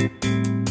you